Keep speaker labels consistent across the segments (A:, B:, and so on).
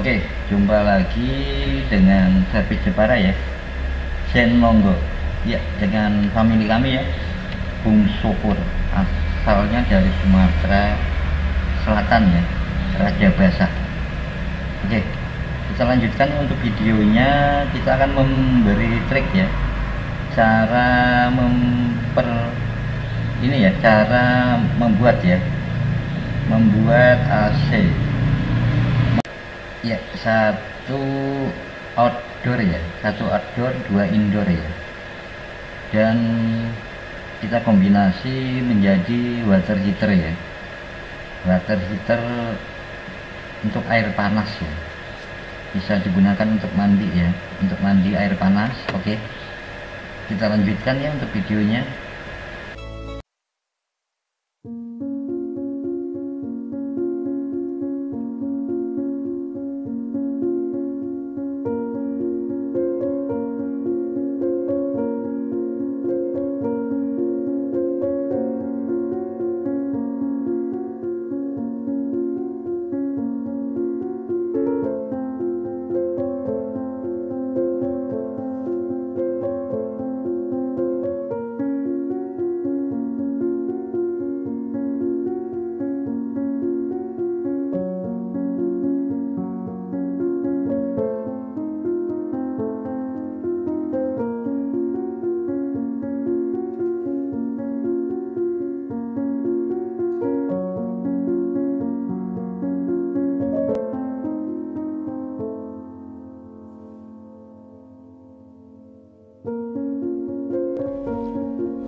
A: Oke, jumpa lagi dengan servis Jepara ya. Sen Monggo. Ya, dengan family kami ya. Bung Sopur. Asalnya dari Sumatera Selatan ya. Raja Basa. Oke, kita lanjutkan untuk videonya. Kita akan memberi trik ya. Cara memper ini ya, cara membuat ya. Membuat AC ya satu outdoor ya satu outdoor dua indoor ya. Dan kita kombinasi menjadi water heater ya. Water heater untuk air panas ya. Bisa digunakan untuk mandi ya untuk mandi air panas oke. Kita lanjutkan ya untuk videonya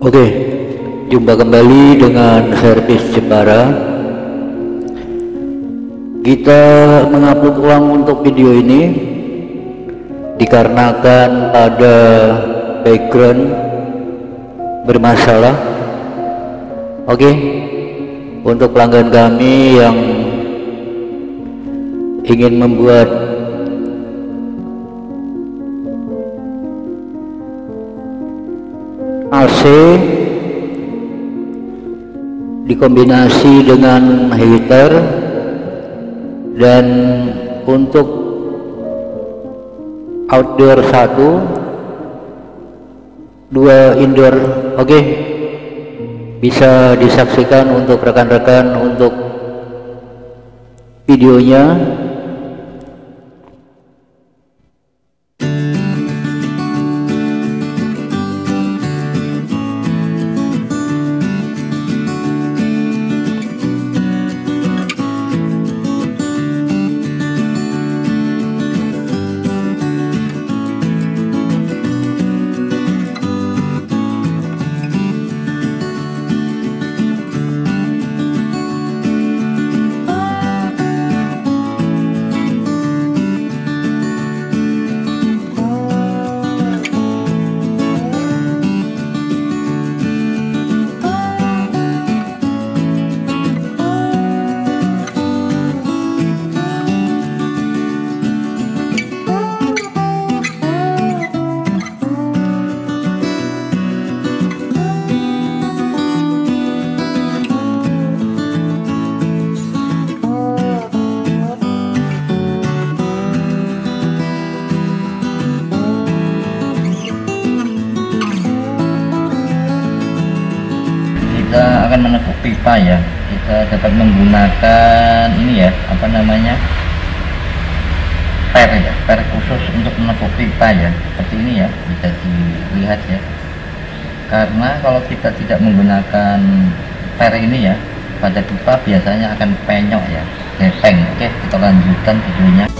B: Oke, jumpa kembali dengan servis Jepara. Kita mengupload ulang untuk video ini dikarenakan ada background bermasalah. Oke, untuk pelanggan kami yang ingin membuat AC dikombinasi dengan heater dan untuk outdoor satu dua indoor oke okay. bisa disaksikan untuk rekan-rekan untuk videonya
A: ya. Kita dapat menggunakan ini ya apa namanya? Per ya per khusus untuk menekuk pipa ya. Seperti ini ya bisa dilihat ya. Karena kalau kita tidak menggunakan per ini ya pada pipa biasanya akan penyok ya gepeng. Oke kita lanjutkan videonya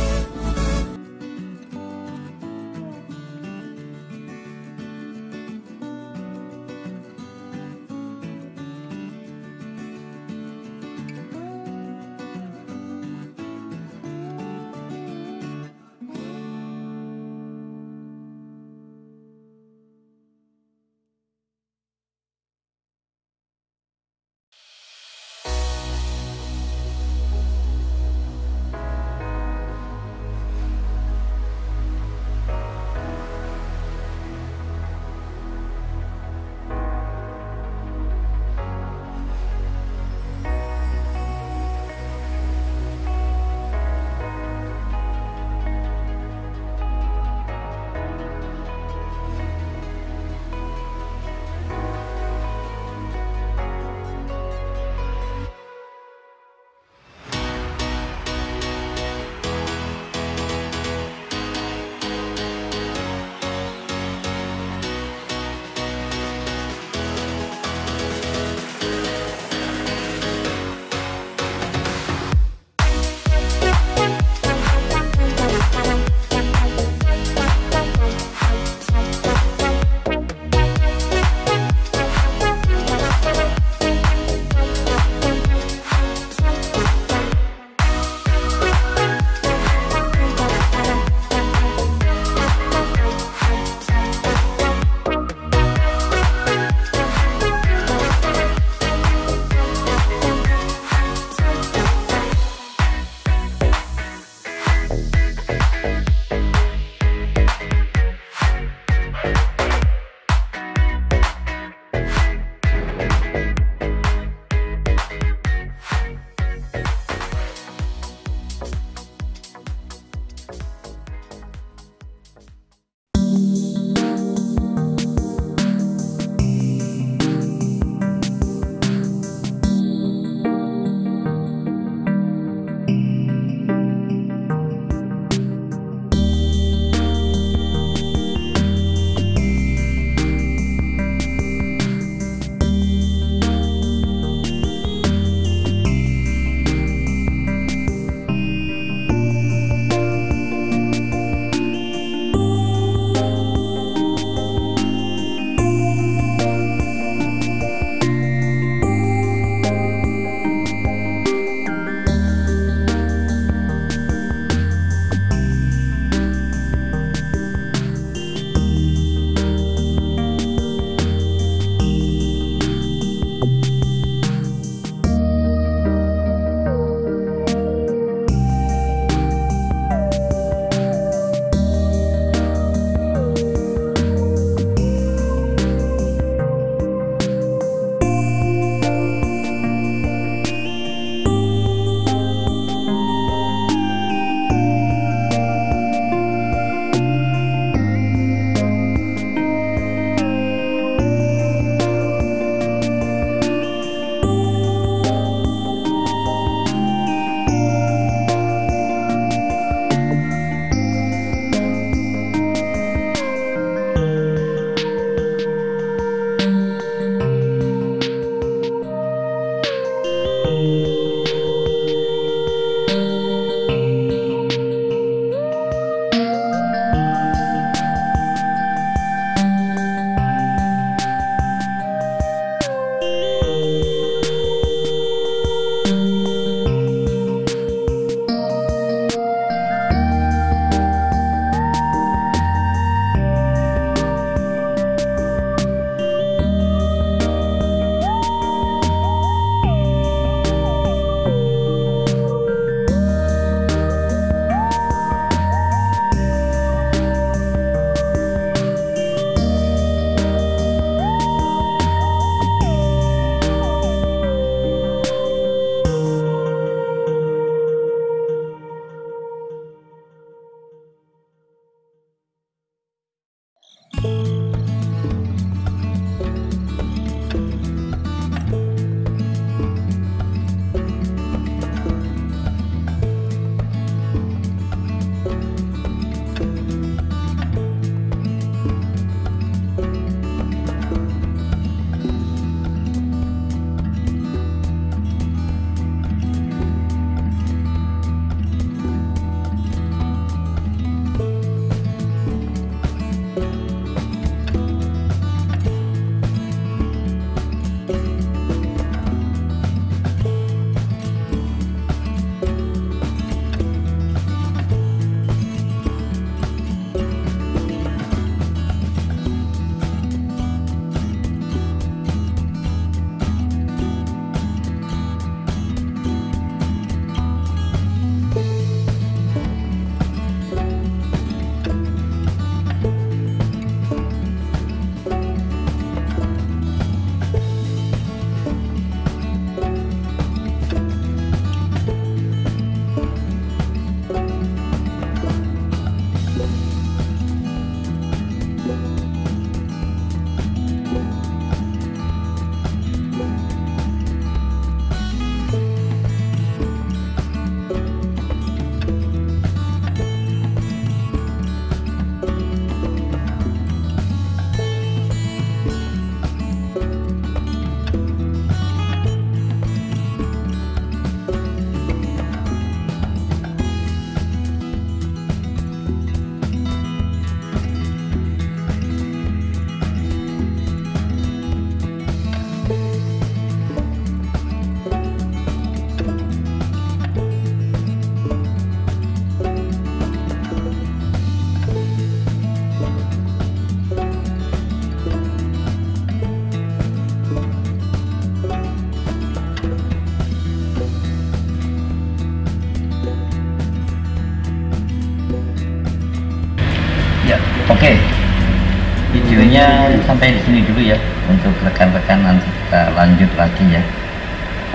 A: sampai di sini dulu ya untuk rekan-rekan nanti kita lanjut lagi ya.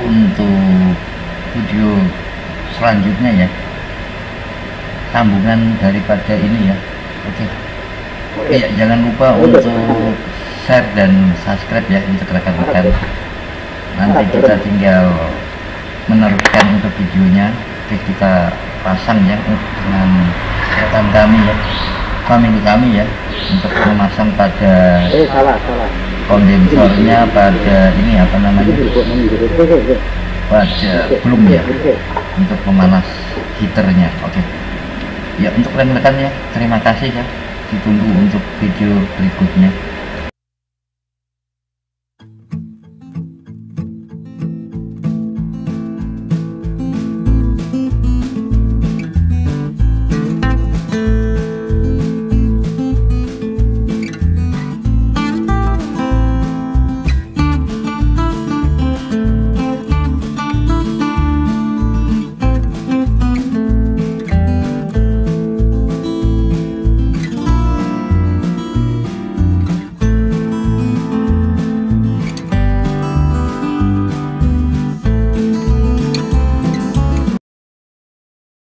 A: Untuk video selanjutnya ya. Sambungan daripada ini ya. Oke. Iya jangan lupa untuk share dan subscribe ya untuk rekan-rekan. Nanti kita tinggal meneruskan untuk videonya. Oke kita pasang ya dengan rekan kami ya. Family kami ya untuk memasang pada
B: Eh salah salah.
A: kondensornya pada ini apa namanya? Pada belum ya? untuk memanas heaternya oke. Ya untuk rekan-rekan ya terima kasih ya. Ditunggu untuk video berikutnya